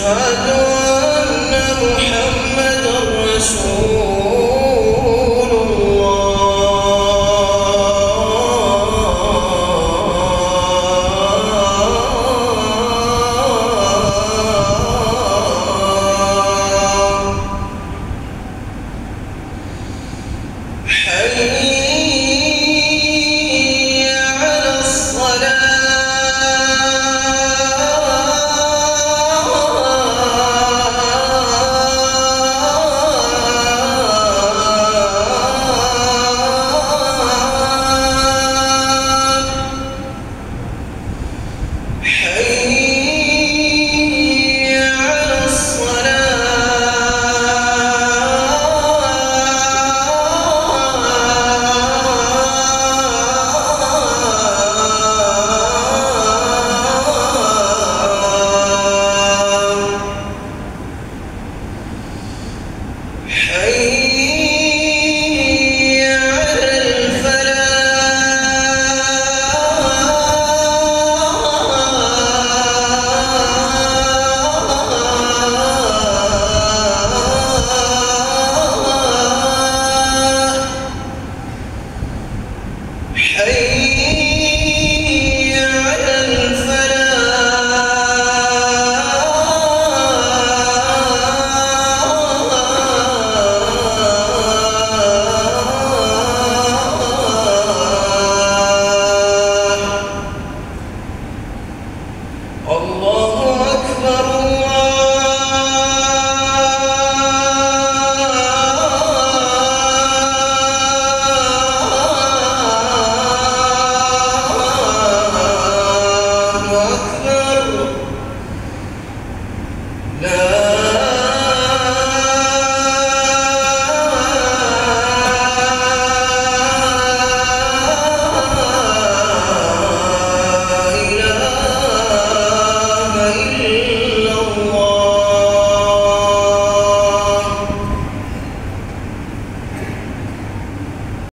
أشهد Hey. No.